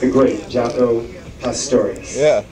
The great Jaco Pastorius. Yeah.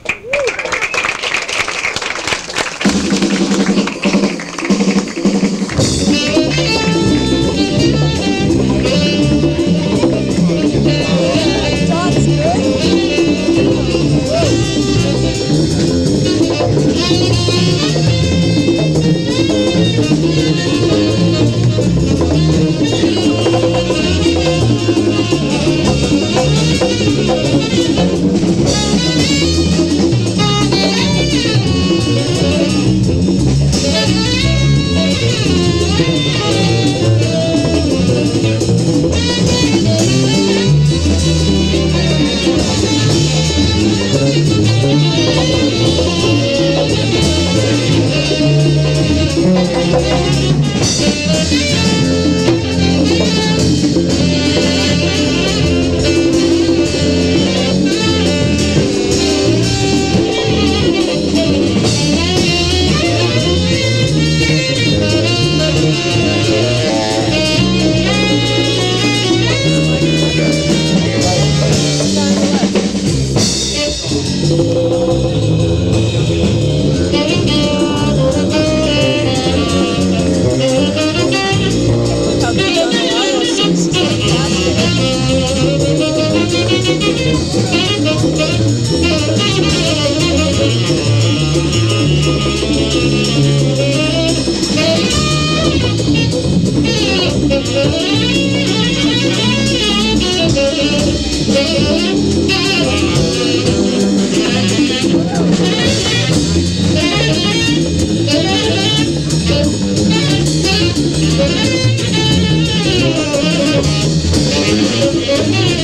Thank you.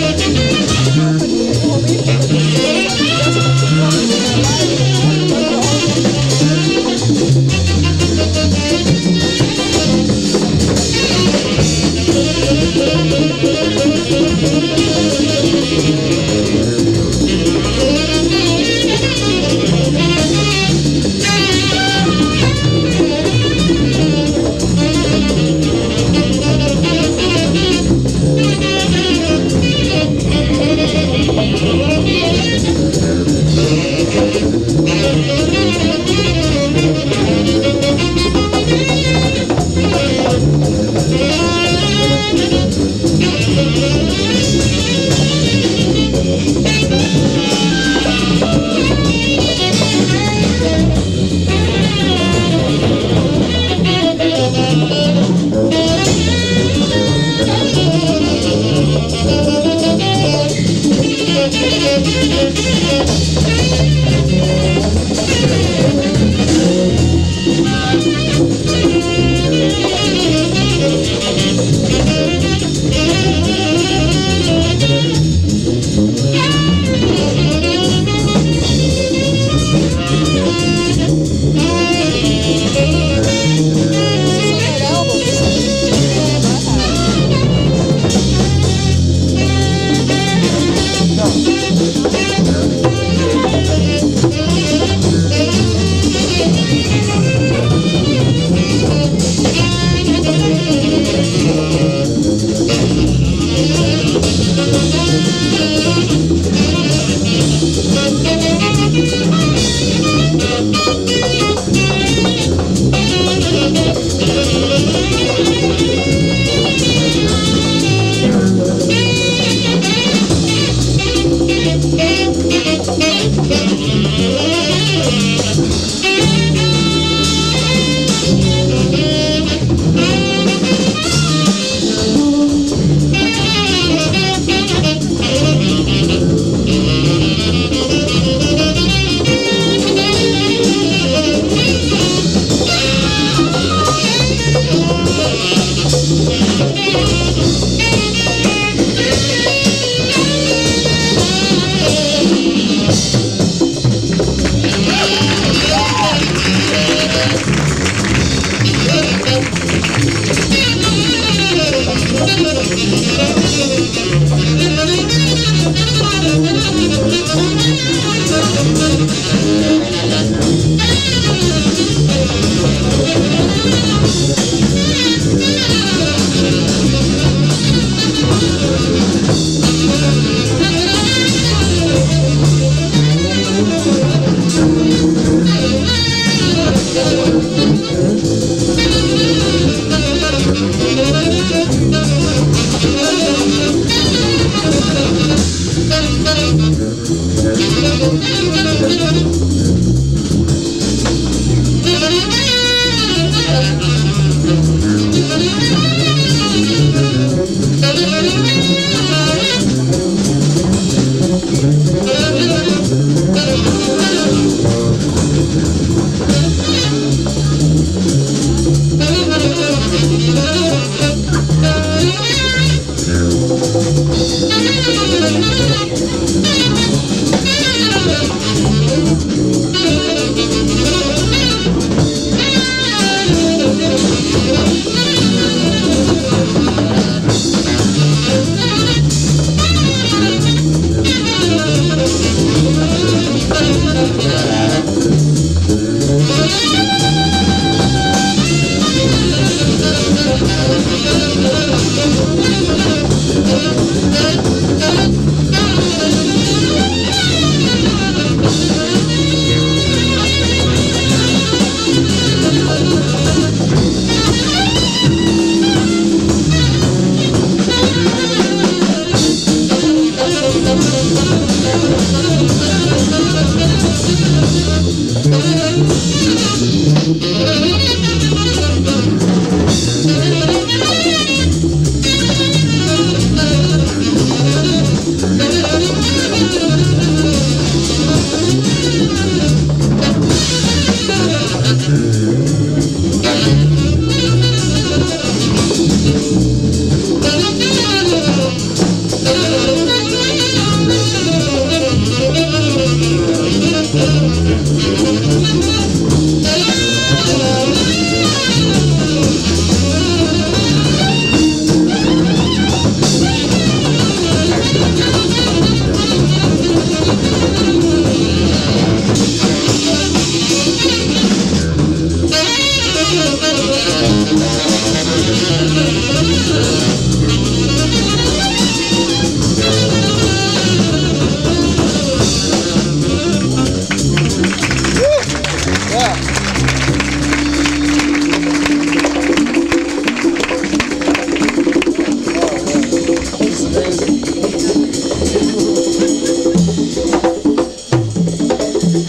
Are you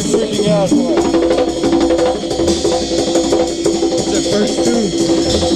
freaking out? It's the first two.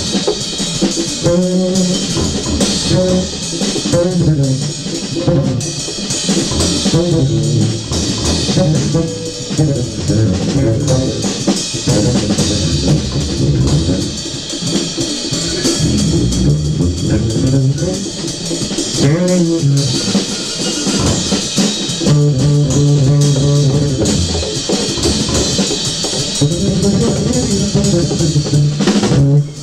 Thank you.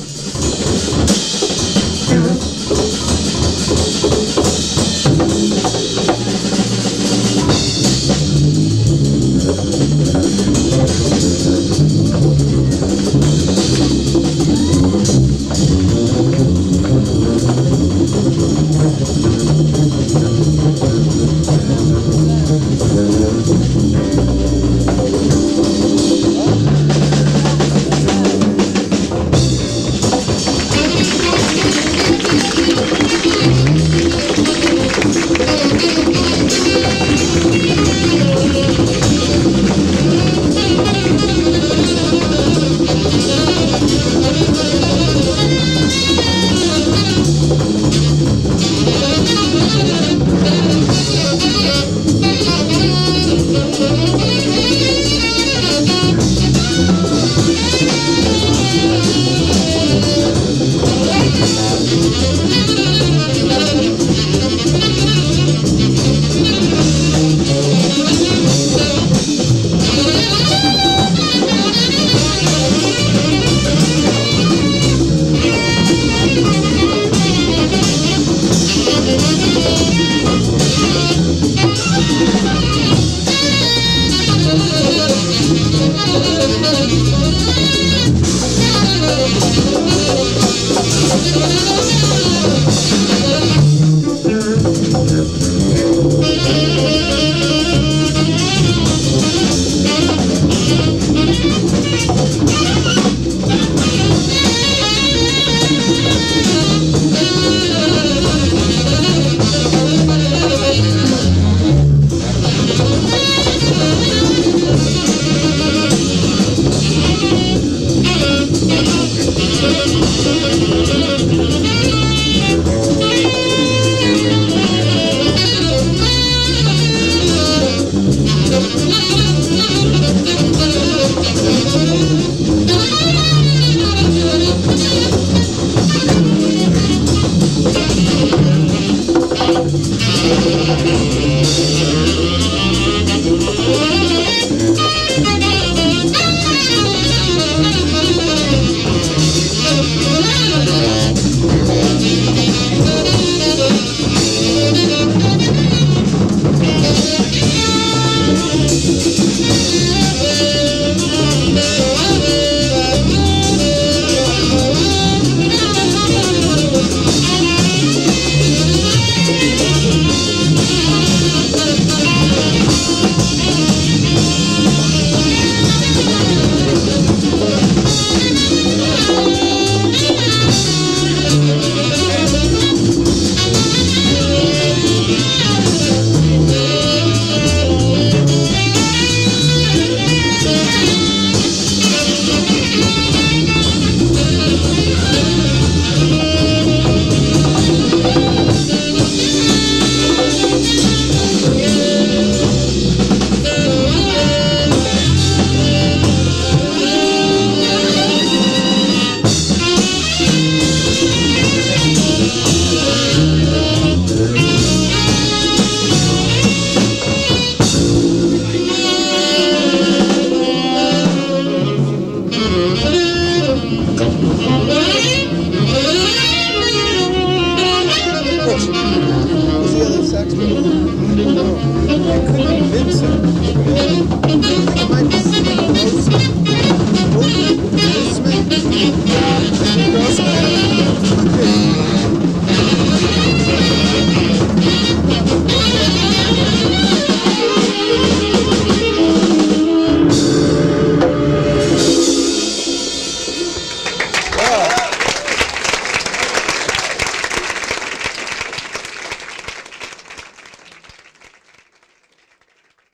Thank